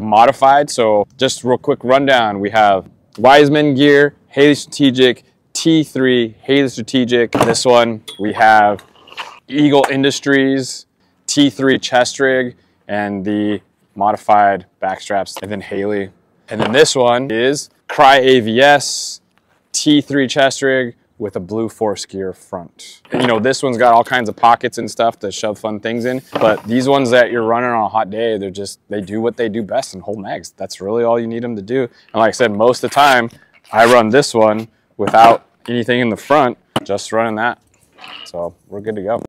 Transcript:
modified. So just real quick rundown. We have Wiseman gear, Haley Strategic, T3, Haley Strategic. This one we have Eagle Industries, T3 chest rig, and the modified back straps, and then Haley. And then this one is Crye AVS, T3 chest rig, with a blue force gear front. You know, this one's got all kinds of pockets and stuff to shove fun things in, but these ones that you're running on a hot day, they're just, they do what they do best and hold mags. That's really all you need them to do. And like I said, most of the time, I run this one without anything in the front, just running that. So we're good to go.